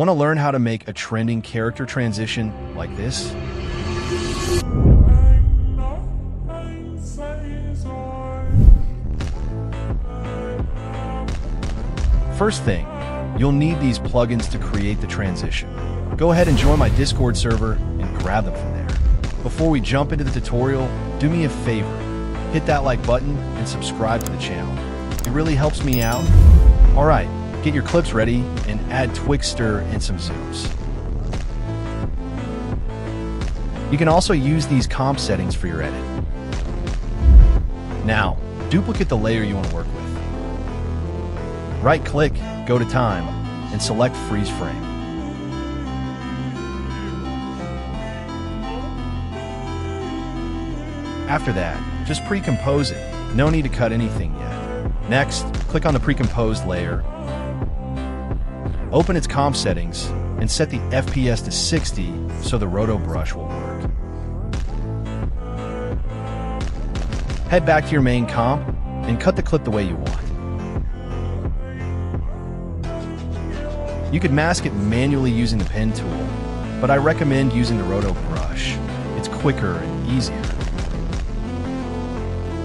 Want to learn how to make a trending character transition like this? First thing, you'll need these plugins to create the transition. Go ahead and join my Discord server and grab them from there. Before we jump into the tutorial, do me a favor. Hit that like button and subscribe to the channel. It really helps me out. Alright, get your clips ready and add Twixtor and some zooms. You can also use these comp settings for your edit. Now, duplicate the layer you want to work with. Right-click, go to Time, and select Freeze Frame. After that, just pre-compose it. No need to cut anything yet. Next, click on the pre-composed layer, open its comp settings, and set the FPS to 60 so the roto brush will work. Head back to your main comp and cut the clip the way you want. You could mask it manually using the pen tool, but I recommend using the roto brush. It's quicker and easier.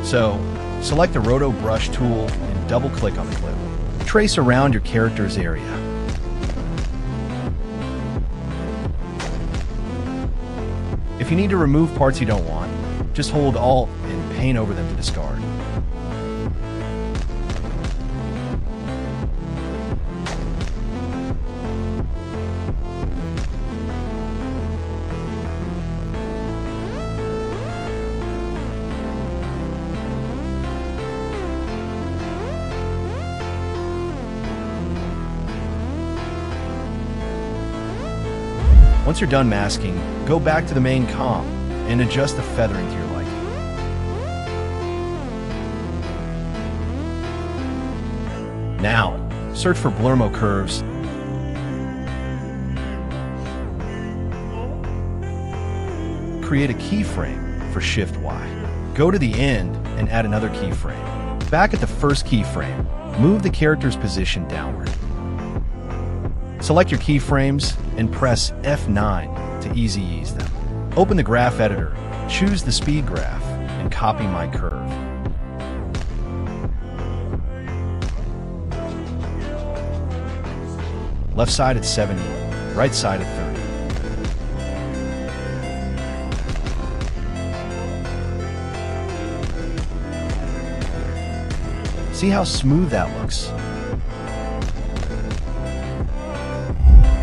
So, select the roto brush tool and double click on the clip. Trace around your character's area. If you need to remove parts you don't want, just hold Alt and paint over them to discard. Once you're done masking, go back to the main comp and adjust the feathering to your liking. Now, search for Blurmo curves. Create a keyframe for Shift Y. Go to the end and add another keyframe. Back at the first keyframe, move the character's position downward. Select your keyframes and press F9 to easy ease them. Open the graph editor, choose the speed graph, and copy my curve. Left side at 70, right side at 30. See how smooth that looks?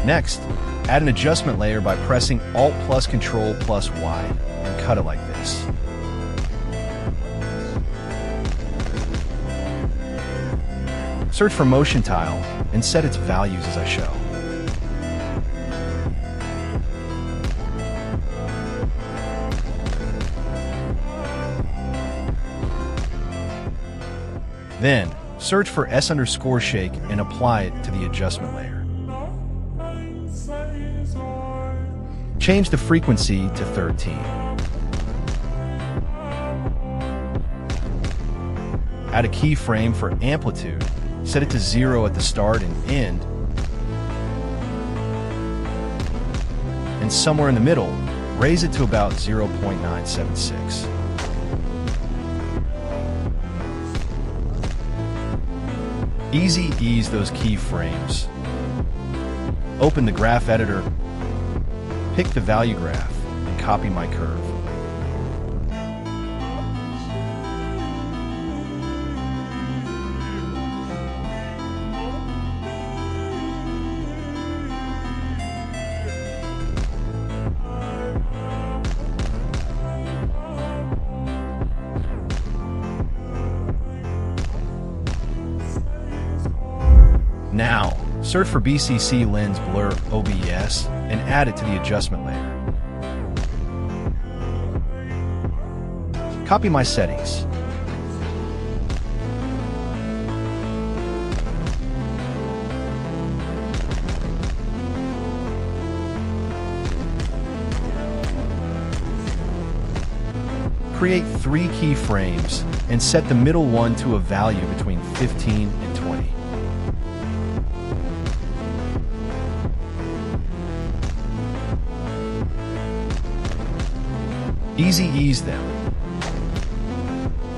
Next, add an adjustment layer by pressing Alt plus Control plus Y and cut it like this. Search for Motion Tile and set its values as I show. Then, search for S underscore shake and apply it to the adjustment layer. Change the frequency to 13. Add a keyframe for amplitude. Set it to zero at the start and end. And somewhere in the middle, raise it to about 0.976. Easy ease those keyframes. Open the graph editor, pick the value graph, and copy my curve. Now, search for BCC Lens Blur OBS and add it to the adjustment layer. Copy my settings. Create three keyframes and set the middle one to a value between 15 and Easy ease them.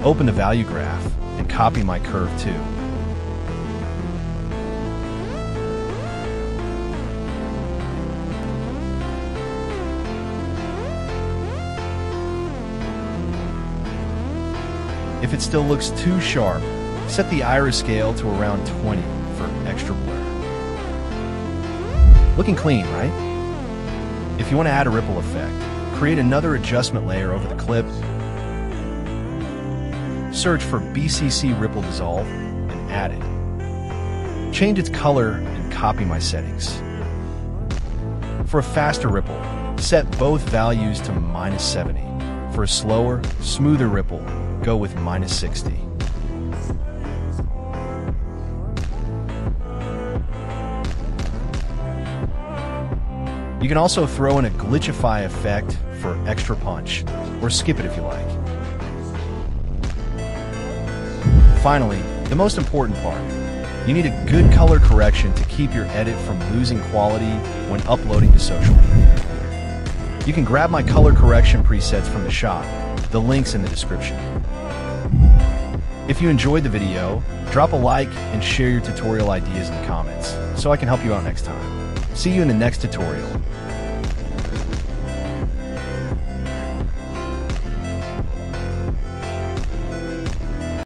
Open the value graph and copy my curve too. If it still looks too sharp, set the iris scale to around 20 for extra blur. Looking clean, right? If you want to add a ripple effect, create another adjustment layer over the clip, search for BCC Ripple Dissolve, and add it. Change its color and copy my settings. For a faster ripple, set both values to minus 70. For a slower, smoother ripple, go with minus 60. You can also throw in a glitchify effect for extra punch, or skip it if you like. Finally, the most important part, you need a good color correction to keep your edit from losing quality when uploading to social media. You can grab my color correction presets from the shop, the link's in the description. If you enjoyed the video, drop a like and share your tutorial ideas in the comments so I can help you out next time. See you in the next tutorial.